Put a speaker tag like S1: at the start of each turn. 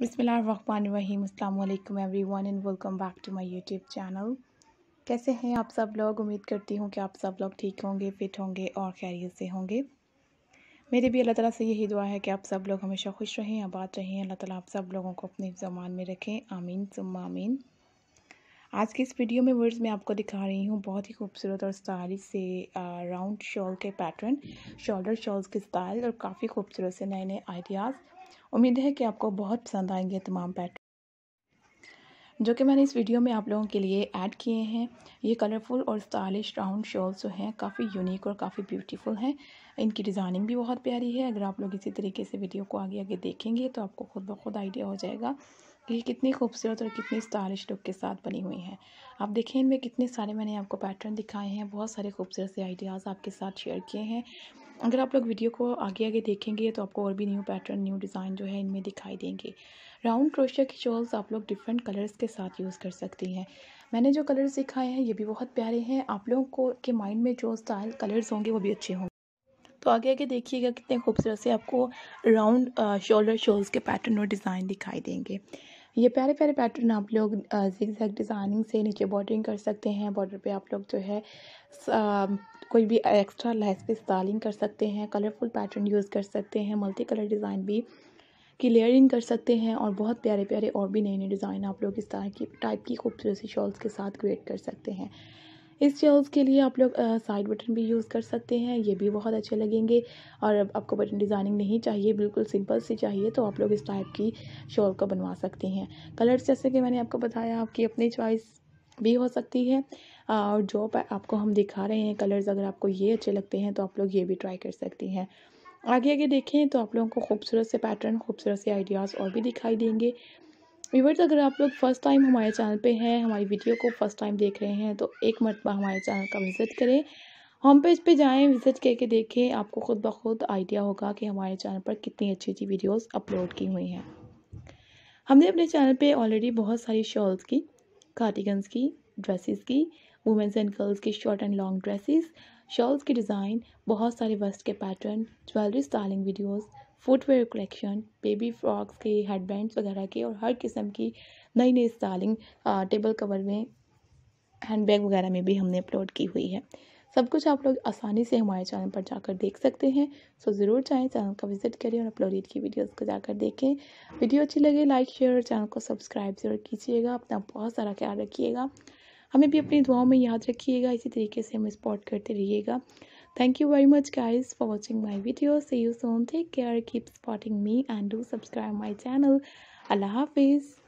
S1: बिसमीम अल्लाम everyone and welcome back to my YouTube channel. कैसे हैं आप सब लोग? उम्मीद करती हूँ कि आप सब लोग ठीक होंगे, फिट होंगे और खैरियत से होंगे। मेरी भी अल्लाह ताला से यही दुआ है कि आप सब लोग हमेशा खुश रहें, आबाद रहें। अल्लाह ताला आप सब लोगों को अपने ज़मान में रखें। आमीन, सुम्मा आमीन। आज की इस वीडियो में वर्ड्स मैं आपको दिखा रही हूँ बहुत ही खूबसूरत और स्टाइलिश से राउंड शॉल के पैटर्न शोल्डर शॉल्स के स्टाइल और काफ़ी खूबसूरत से नए नए आइडियाज़ उम्मीद है कि आपको बहुत पसंद आएँगे तमाम पैटर्न जो कि मैंने इस वीडियो में आप लोगों के लिए ऐड किए हैं। ये कलरफुल और स्टाइलिश राउंड शॉल्स जो हैं, काफ़ी यूनिक और काफ़ी ब्यूटीफुल हैं। इनकी डिज़ाइनिंग भी बहुत प्यारी है। अगर आप लोग इसी तरीके से वीडियो को आगे आगे देखेंगे तो आपको खुद ब खुद आइडिया हो जाएगा कि ये कितनी खूबसूरत और कितनी स्टाइलिश लुक के साथ बनी हुई हैं। आप देखें इनमें कितने सारे मैंने आपको पैटर्न दिखाए हैं। बहुत सारे खूबसूरत से आइडियाज़ आपके साथ शेयर किए हैं। अगर आप लोग वीडियो को आगे आगे देखेंगे तो आपको और भी न्यू पैटर्न न्यू डिज़ाइन जो है इनमें दिखाई देंगे। राउंड क्रोशिया की शॉल्स आप लोग डिफरेंट कलर्स के साथ यूज़ कर सकती हैं। मैंने जो कलर्स दिखाए हैं, ये भी बहुत प्यारे हैं। आप लोगों को, के माइंड में जो स्टाइल कलर्स होंगे, वो भी अच्छे होंगे तो आगे आगे देखिएगा कितने खूबसूरत से आपको राउंड शोल्डर शोल्स के पैटर्न और डिज़ाइन दिखाई देंगे। ये प्यारे प्यारे पैटर्न आप लोग जिक्जैक डिज़ाइनिंग से नीचे बॉर्डरिंग कर सकते हैं बॉर्डर पे आप लोग जो है कोई भी एक्स्ट्रा लेस पे स्टालिंग कर सकते हैं कलरफुल पैटर्न यूज़ कर सकते हैं मल्टी कलर डिज़ाइन भी की लेयरिंग कर सकते हैं और बहुत प्यारे प्यारे और भी नए नए डिज़ाइन आप लोग इस तरह की टाइप की खूबसूरत सी शॉल्स के साथ क्रिएट कर सकते हैं। इस शॉल्स के लिए आप लोग साइड बटन भी यूज़ कर सकते हैं, ये भी बहुत अच्छे लगेंगे। और अब आपको बटन डिज़ाइनिंग नहीं चाहिए, बिल्कुल सिंपल सी चाहिए तो आप लोग इस टाइप की शॉल को बनवा सकते हैं। कलर्स जैसे कि मैंने आपको बताया, आपकी अपनी चॉइस भी हो सकती है। और जो आपको हम दिखा रहे हैं कलर्स अगर आपको ये अच्छे लगते हैं तो आप लोग ये भी ट्राई कर सकती हैं। आगे आगे देखें तो आप लोगों को खूबसूरत से पैटर्न खूबसूरत से आइडियाज़ और भी दिखाई देंगे। व्यूवर्स अगर आप लोग फ़र्स्ट टाइम हमारे चैनल पे हैं, हमारी वीडियो को फ़र्स्ट टाइम देख रहे हैं तो एक मरतबा हमारे चैनल का विज़िट करें। होम पेज पे जाएँ विज़िट करके देखें, आपको ख़ुद ब खुद आइडिया होगा कि हमारे चैनल पर कितनी अच्छी अच्छी वीडियोस अपलोड की हुई हैं। हमने अपने चैनल पे ऑलरेडी बहुत सारी शॉल्स की कार्टिगन्स की ड्रेसेस की वुमेंस एंड गर्ल्स की short and long dresses shawls की डिज़ाइन बहुत सारे वस्ट के pattern jewellery styling videos footwear collection baby frocks के हेडबैंड्स वगैरह के और हर किस्म की नई नई स्टाइलिंग टेबल कवर में हैंड बैग वगैरह में भी हमने अपलोड की हुई है। सब कुछ आप लोग आसानी से हमारे चैनल पर जाकर देख सकते हैं। सो ज़रूर चाहें चैनल का विज़िट करें और अपलोडेड की वीडियोस को जाकर देखें। वीडियो अच्छी लगे लाइक शेयर और चैनल को सब्सक्राइब ज़रूर कीजिएगा। अपना बहुत सारा ख्याल रखिएगा। हमें भी अपनी दुआओं में याद रखिएगा। इसी तरीके से हमें सपोर्ट करते रहिएगा। Thank you very much guys for watching my video. See you soon. Take care. Keep supporting me and do subscribe my channel. Allah Hafiz.